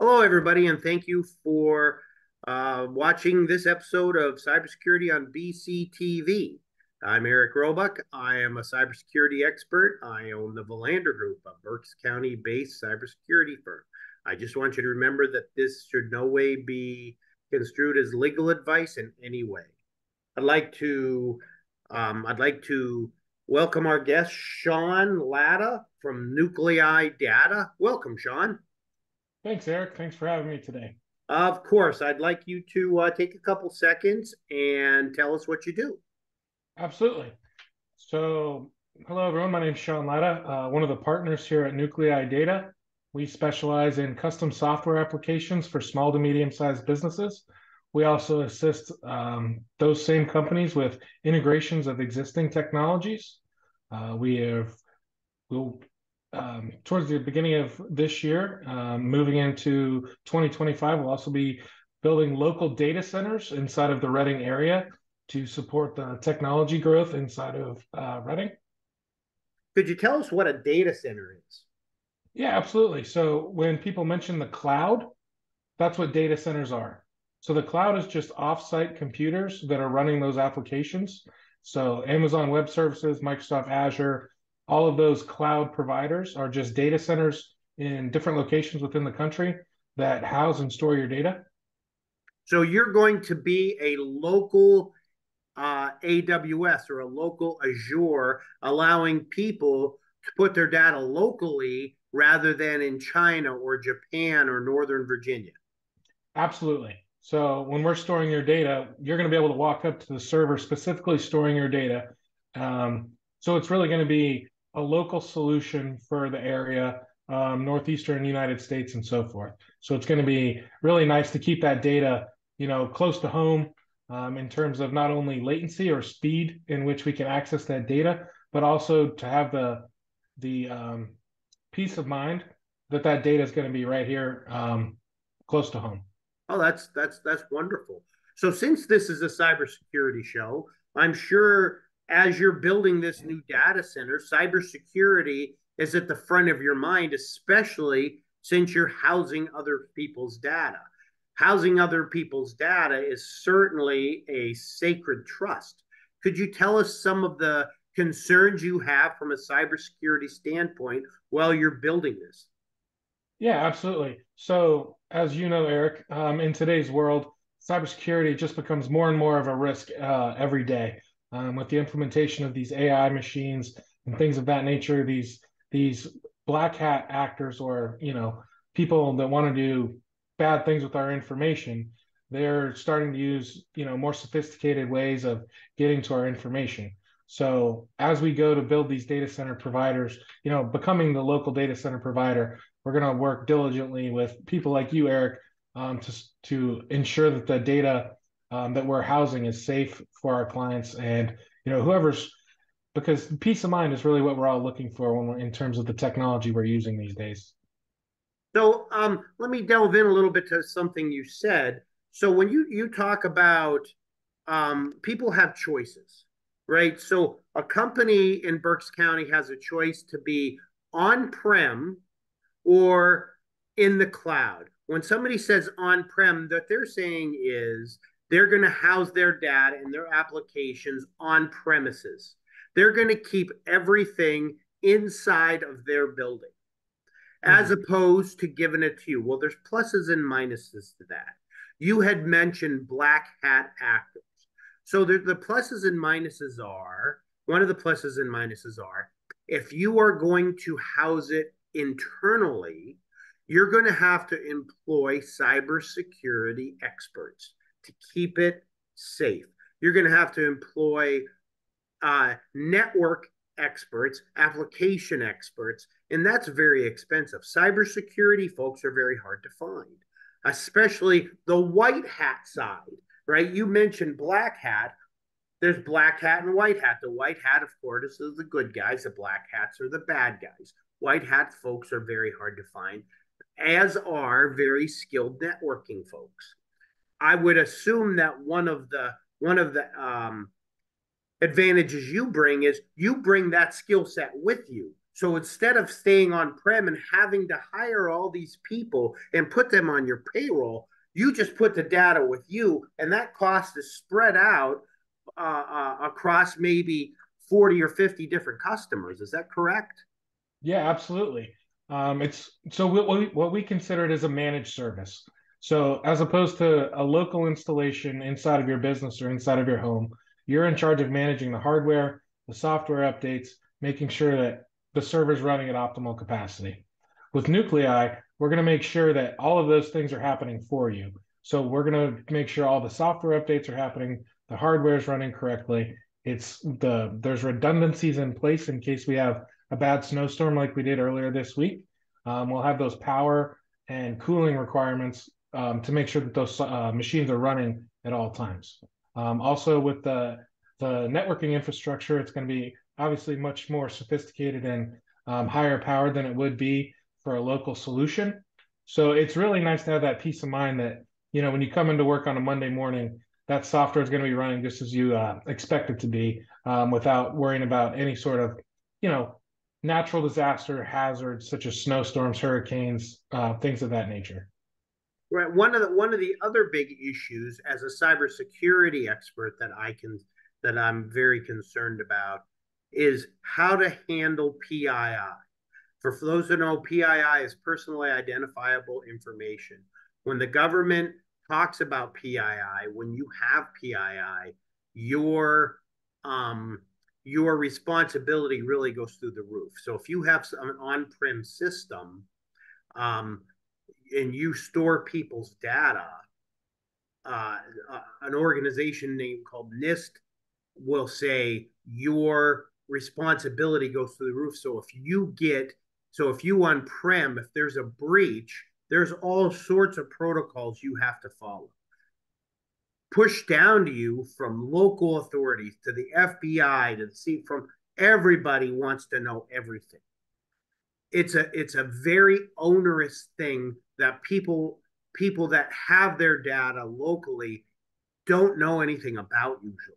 Hello, everybody, and thank you for uh, watching this episode of Cybersecurity on BCTV. I'm Eric Roebuck. I am a cybersecurity expert. I own the Valander Group, a Berks County based cybersecurity firm. I just want you to remember that this should no way be construed as legal advice in any way. I'd like to um, I'd like to welcome our guest Sean Latta from Nuclei Data. Welcome, Sean. Thanks, Eric. Thanks for having me today. Of course, I'd like you to uh, take a couple seconds and tell us what you do. Absolutely. So, hello, everyone. My name is Sean Latta, uh, one of the partners here at Nuclei Data. We specialize in custom software applications for small to medium sized businesses. We also assist um, those same companies with integrations of existing technologies. Uh, we have we'll um, towards the beginning of this year, um, moving into 2025, we'll also be building local data centers inside of the Reading area to support the technology growth inside of uh, Reading. Could you tell us what a data center is? Yeah, absolutely. So when people mention the cloud, that's what data centers are. So the cloud is just offsite computers that are running those applications. So Amazon Web Services, Microsoft Azure, all of those cloud providers are just data centers in different locations within the country that house and store your data. So you're going to be a local uh, AWS or a local Azure, allowing people to put their data locally rather than in China or Japan or Northern Virginia. Absolutely. So when we're storing your data, you're going to be able to walk up to the server specifically storing your data. Um, so it's really going to be a local solution for the area, um, northeastern United States, and so forth. So it's going to be really nice to keep that data, you know, close to home um, in terms of not only latency or speed in which we can access that data, but also to have the the um, peace of mind that that data is going to be right here um, close to home. Oh, that's that's that's wonderful. So since this is a cybersecurity show, I'm sure as you're building this new data center, cybersecurity is at the front of your mind, especially since you're housing other people's data. Housing other people's data is certainly a sacred trust. Could you tell us some of the concerns you have from a cybersecurity standpoint while you're building this? Yeah, absolutely. So, as you know, Eric, um, in today's world, cybersecurity just becomes more and more of a risk uh, every day um, with the implementation of these AI machines and things of that nature. These these black hat actors or you know people that want to do bad things with our information they're starting to use you know more sophisticated ways of getting to our information so as we go to build these data center providers you know becoming the local data center provider we're going to work diligently with people like you eric um, to, to ensure that the data um, that we're housing is safe for our clients and you know whoever's because peace of mind is really what we're all looking for when we're in terms of the technology we're using these days. So um, let me delve in a little bit to something you said. So when you you talk about um, people have choices right? So a company in berks county has a choice to be on prem or in the cloud. When somebody says on prem what they're saying is they're going to house their data and their applications on premises. They're going to keep everything inside of their building as mm-hmm. opposed to giving it to you. Well, there's pluses and minuses to that. You had mentioned black hat actors. So the, the pluses and minuses are one of the pluses and minuses are if you are going to house it internally, you're going to have to employ cybersecurity experts to keep it safe. You're going to have to employ uh, network experts, application experts, and that's very expensive. Cybersecurity folks are very hard to find, especially the white hat side, right? You mentioned black hat. There's black hat and white hat. The white hat, of course, is the good guys. The black hats are the bad guys. White hat folks are very hard to find, as are very skilled networking folks. I would assume that one of the one of the um, advantages you bring is you bring that skill set with you. So instead of staying on prem and having to hire all these people and put them on your payroll, you just put the data with you, and that cost is spread out uh, uh, across maybe 40 or 50 different customers. Is that correct? Yeah, absolutely. Um, it's so we, what we consider it as a managed service. So as opposed to a local installation inside of your business or inside of your home, you're in charge of managing the hardware, the software updates, making sure that the server's running at optimal capacity. With Nuclei, we're going to make sure that all of those things are happening for you. So we're going to make sure all the software updates are happening, the hardware is running correctly. It's the there's redundancies in place in case we have a bad snowstorm like we did earlier this week. Um, we'll have those power and cooling requirements um, to make sure that those uh, machines are running at all times. Um, also, with the the networking infrastructure, it's going to be obviously much more sophisticated and um, higher powered than it would be for a local solution. So it's really nice to have that peace of mind that you know when you come into work on a Monday morning, that software is going to be running just as you uh, expect it to be um, without worrying about any sort of, you know, natural disaster hazards such as snowstorms, hurricanes, uh, things of that nature. Right. One of the one of the other big issues as a cybersecurity expert that I can that I'm very concerned about is how to handle PII. For, those who know, PII is personally identifiable information. When the government talks about PII, when you have PII, your um, your responsibility really goes through the roof. So if you have an on-prem system um, and you store people's data, uh, an organization name called NIST will say your responsibility goes through the roof. So if you get, so if you on-prem, if there's a breach, there's all sorts of protocols you have to follow. Pushed down to you from local authorities to the FBI to see from everybody wants to know everything. It's a it's a very onerous thing that people people that have their data locally don't know anything about usually.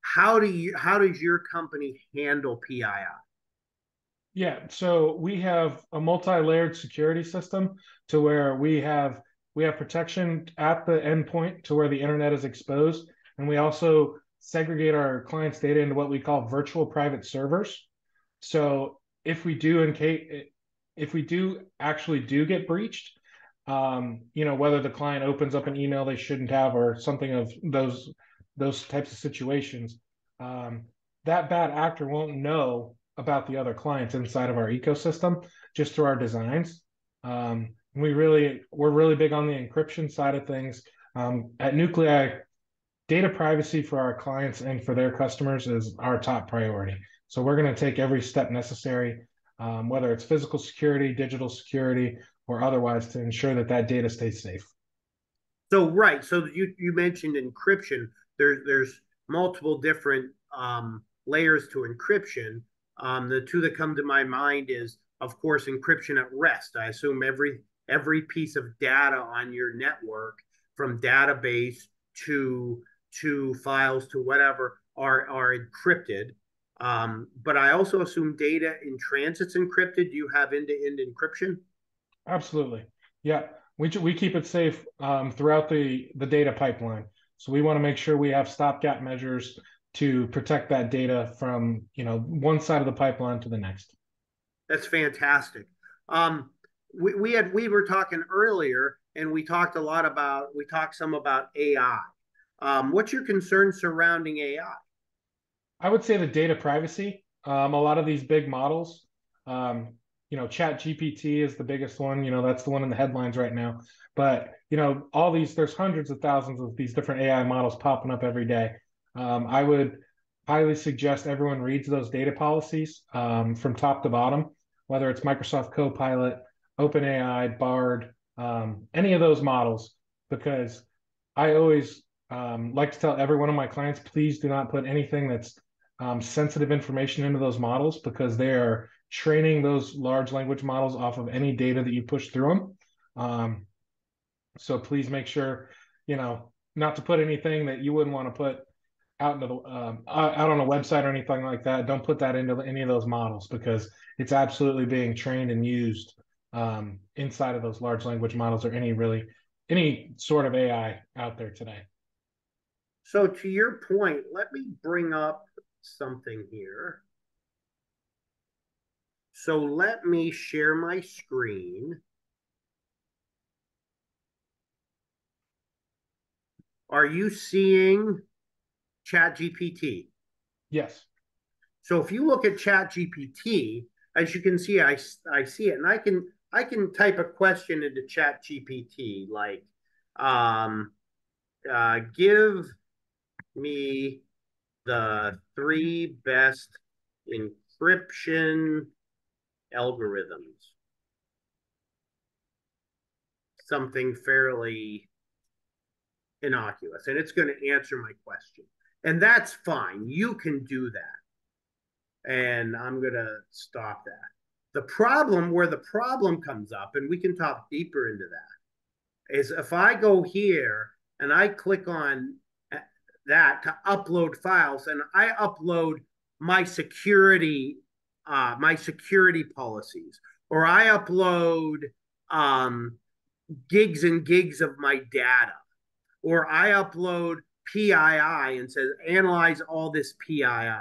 How do you how does your company handle PII? Yeah, so we have a multi-layered security system to where we have we have protection at the endpoint to where the internet is exposed, and we also segregate our clients' data into what we call virtual private servers. So if we do in case if we do actually do get breached, um, you know whether the client opens up an email they shouldn't have or something of those those types of situations, um, that bad actor won't know about the other clients inside of our ecosystem just through our designs. Um, we really we're really big on the encryption side of things. Um, at Nuclei, data privacy for our clients and for their customers is our top priority. So we're going to take every step necessary, um, whether it's physical security, digital security, or otherwise, to ensure that that data stays safe. So right, so you you mentioned encryption. There's there's multiple different um, layers to encryption. Um, the two that come to my mind is, of course, encryption at rest. I assume every every piece of data on your network, from database to to files to whatever, are are encrypted. Um, but I also assume data in transit's encrypted. Do you have end-to-end encryption? Absolutely. Yeah, we we keep it safe um, throughout the the data pipeline. So we want to make sure we have stopgap measures to protect that data from you know one side of the pipeline to the next. That's fantastic. Um, we, we had we were talking earlier, and we talked a lot about we talked some about AI. Um, what's your concern surrounding AI? I would say the data privacy. Um, a lot of these big models, um, you know, Chat GPT is the biggest one. You know, that's the one in the headlines right now. But you know, all these there's hundreds of thousands of these different AI models popping up every day. Um, I would highly suggest everyone reads those data policies um, from top to bottom, whether it's Microsoft Copilot, OpenAI, Bard, um, any of those models, because I always um, like to tell every one of my clients, please do not put anything that's um, sensitive information into those models because they are training those large language models off of any data that you push through them. Um, so please make sure, you know, not to put anything that you wouldn't want to put out into the um, out on a website or anything like that. Don't put that into any of those models because it's absolutely being trained and used um, inside of those large language models or any really any sort of AI out there today. So to your point, let me bring up something here. So let me share my screen. Are you seeing Chat GPT? Yes. So if you look at Chat GPT, as you can see, I, I see it, and I can I can type a question into Chat GPT like, um, uh, give me the three best encryption algorithms. Something fairly innocuous, and it's going to answer my question. And that's fine. You can do that. And I'm going to stop that. The problem, where the problem comes up, and we can talk deeper into that, is if I go here and I click on that to upload files. And I upload my security uh, my security policies or I upload um, gigs and gigs of my data or I upload PII and says analyze all this PII.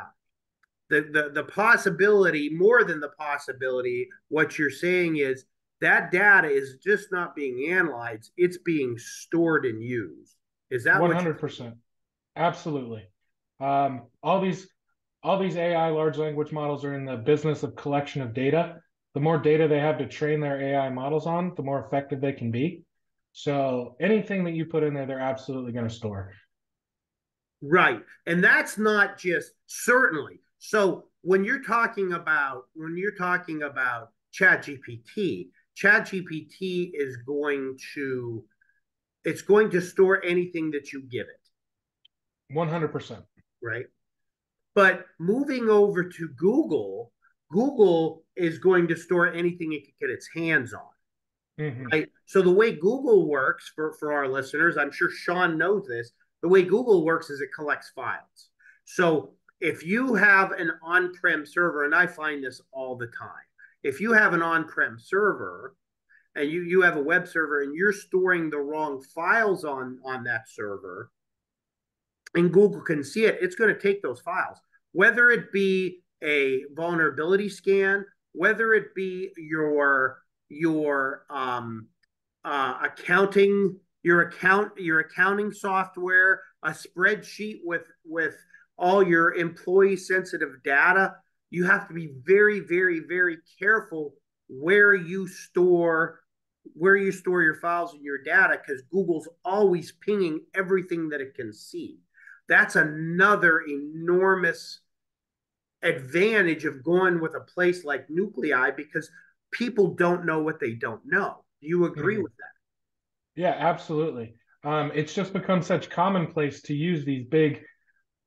The, the the possibility more than the possibility what you're saying is that data is just not being analyzed it's being stored and used. Is that 100% Absolutely. Um, all these all these AI large language models are in the business of collection of data. The more data they have to train their AI models on, the more effective they can be. So anything that you put in there, they're absolutely going to store. Right. And that's not just certainly. So when you're talking about when you're talking about chat gpt chat gpt is going to it's going to store anything that you give it 100%. Right. But moving over to Google, Google is going to store anything it can get its hands on. Mm-hmm. Right. So the way Google works for, for our listeners, I'm sure Sean knows this. The way Google works is it collects files. So if you have an on-prem server, and I find this all the time, if you have an on-prem server and you you have a web server and you're storing the wrong files on on that server, and Google can see it, it's going to take those files, whether it be a vulnerability scan, whether it be your your um, uh, accounting your account your accounting software, a spreadsheet with with all your employee sensitive data. You have to be very very very careful where you store where you store your files and your data because Google's always pinging everything that it can see that's another enormous advantage of going with a place like nuclei because people don't know what they don't know. Do you agree mm-hmm. with that? Yeah, absolutely. Um, it's just become such commonplace to use these big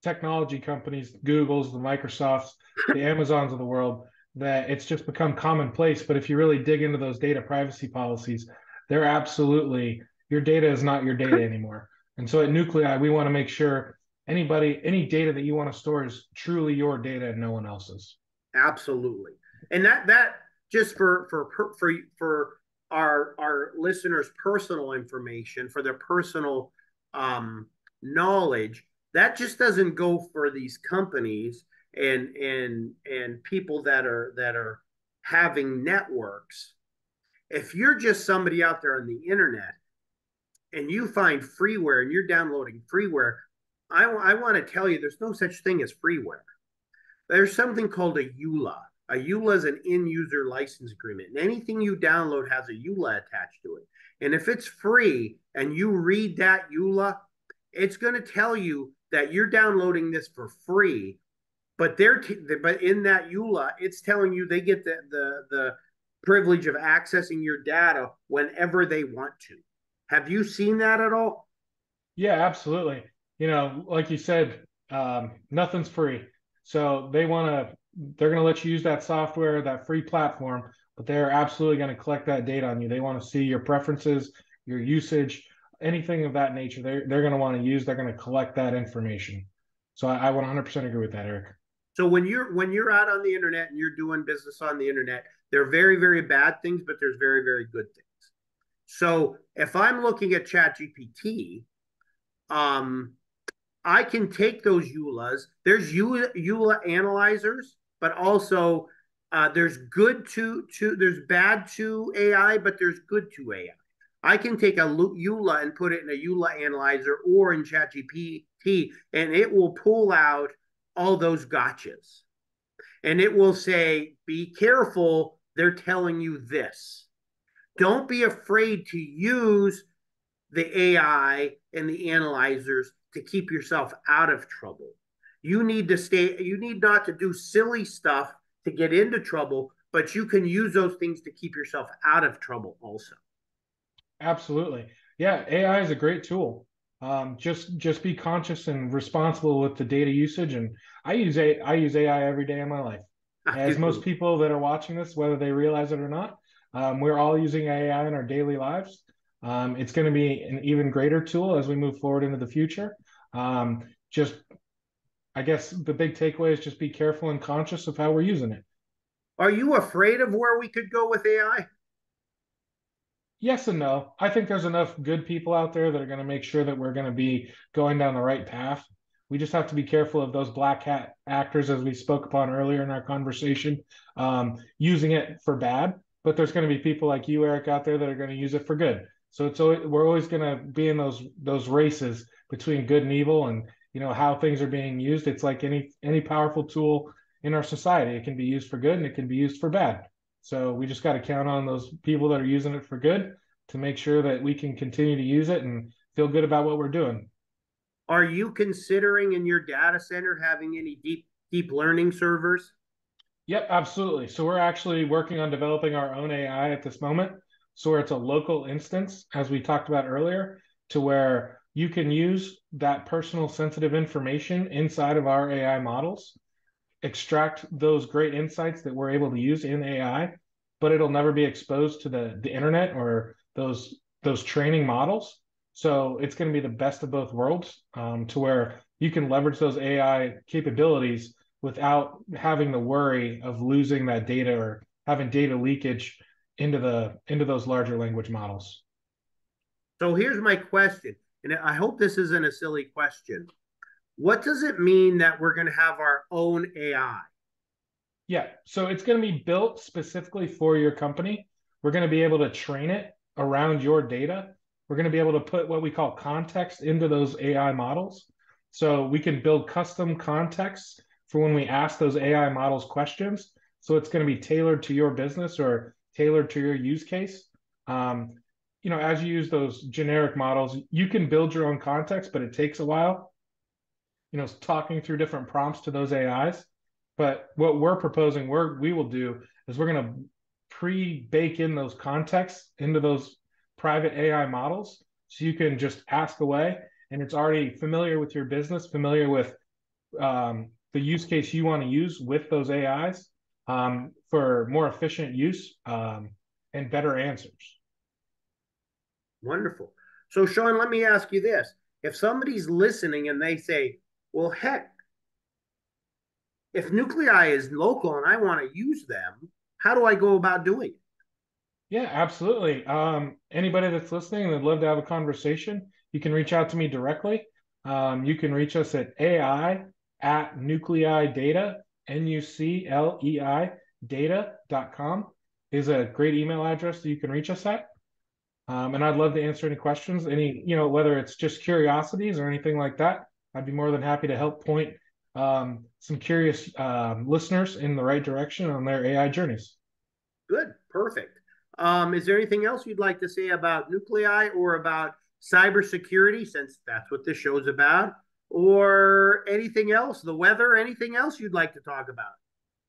technology companies, Google's, the Microsofts, the Amazons of the world, that it's just become commonplace. But if you really dig into those data privacy policies, they're absolutely your data is not your data anymore. And so at Nuclei, we want to make sure anybody any data that you want to store is truly your data and no one else's. Absolutely. And that that just for for for for our our listeners personal information for their personal um knowledge that just doesn't go for these companies and and and people that are that are having networks. If you're just somebody out there on the internet and you find freeware and you're downloading freeware I, I want to tell you there's no such thing as freeware. There's something called a EULA. A EULA is an end user license agreement. And anything you download has a EULA attached to it. And if it's free and you read that EULA, it's going to tell you that you're downloading this for free. But they're t- but in that EULA, it's telling you they get the, the the privilege of accessing your data whenever they want to. Have you seen that at all? Yeah, absolutely you know, like you said, um, nothing's free. So they want to, they're going to let you use that software, that free platform, but they're absolutely going to collect that data on you. They want to see your preferences, your usage, anything of that nature. They're, they're going to want to use, they're going to collect that information. So I, I 100% agree with that, Eric. So when you're when you're out on the internet and you're doing business on the internet, there are very very bad things, but there's very very good things. So if I'm looking at ChatGPT, um, I can take those EULAs. There's EULA analyzers, but also uh, there's good to to there's bad to AI, but there's good to AI. I can take a EULA and put it in a EULA analyzer or in ChatGPT, and it will pull out all those gotchas. And it will say, be careful, they're telling you this. Don't be afraid to use the AI and the analyzers to keep yourself out of trouble. You need to stay, you need not to do silly stuff to get into trouble, but you can use those things to keep yourself out of trouble also. Absolutely. Yeah, AI is a great tool. Um, just just be conscious and responsible with the data usage. And I use a I use AI every day in my life. As most people that are watching this, whether they realize it or not, um, we're all using AI in our daily lives. Um, it's going to be an even greater tool as we move forward into the future. Um, just, I guess the big takeaway is just be careful and conscious of how we're using it. Are you afraid of where we could go with AI? yes and no. I think there's enough good people out there that are going to make sure that we're going to be going down the right path. We just have to be careful of those black hat actors, as we spoke upon earlier in our conversation, um, using it for bad. But there's going to be people like you, Eric, out there that are going to use it for good. So it's always, we're always going to be in those those races between good and evil, and you know how things are being used. It's like any any powerful tool in our society. It can be used for good and it can be used for bad. So we just got to count on those people that are using it for good to make sure that we can continue to use it and feel good about what we're doing. Are you considering in your data center having any deep deep learning servers? Yep, absolutely. So we're actually working on developing our own AI at this moment. So where it's a local instance, as we talked about earlier, to where you can use that personal sensitive information inside of our AI models extract those great insights that we're able to use in AI, but it'll never be exposed to the the internet or those those training models. So it's going to be the best of both worlds, um, to where you can leverage those AI capabilities without having the worry of losing that data or having data leakage into the into those larger language models. So here's my question, and I hope this isn't a silly question. What does it mean that we're going to have our own AI? Yeah, so it's going to be built specifically for your company. We're going to be able to train it around your data. We're going to be able to put what we call context into those AI models. So we can build custom contexts for when we ask those AI models questions. So it's going to be tailored to your business or tailored to your use case. Um, you know, as you use those generic models, you can build your own context, but it takes a while you know, talking through different prompts to those AIs. But what we're proposing, we're, we will do is we're going to pre-bake in those contexts into those private AI models, so you can just ask away, and it's already familiar with your business, familiar with um, the use case you want to use with those AIs um, for more efficient use um, and better answers. Wonderful. So, Sean, let me ask you this: If somebody's listening and they say, well, heck, if nuclei is local and I want to use them, how do I go about doing it? Yeah, absolutely. Um, anybody that's listening and would love to have a conversation, you can reach out to me directly. Um, you can reach us at AI at nuclei data, N U C L E I data.com is a great email address that you can reach us at. Um, and I'd love to answer any questions, any, you know, whether it's just curiosities or anything like that. I'd be more than happy to help point um, some curious um, listeners in the right direction on their AI journeys. Good, perfect. Um, is there anything else you'd like to say about nuclei or about cybersecurity, since that's what this show's about, or anything else, the weather, anything else you'd like to talk about?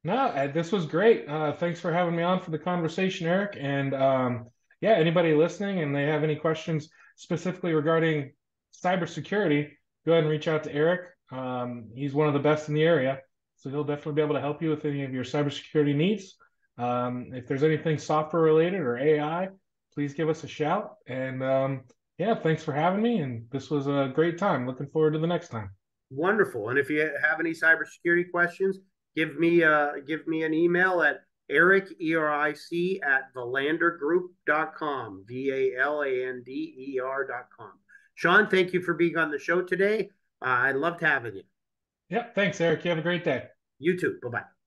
No, this was great. Uh, thanks for having me on for the conversation, Eric. And um, yeah, anybody listening and they have any questions specifically regarding cybersecurity, go ahead and reach out to Eric. Um, he's one of the best in the area, so he'll definitely be able to help you with any of your cybersecurity needs. Um, if there's anything software related or AI, please give us a shout. And um, yeah, thanks for having me. And this was a great time. Looking forward to the next time. Wonderful. And if you have any cybersecurity questions, give me uh give me an email at Eric E R I C at valandergroup.com. V A L A N D E R.com. Sean, thank you for being on the show today. Uh, I loved having you. Yep. Thanks, Eric. You have a great day. You too. Bye bye.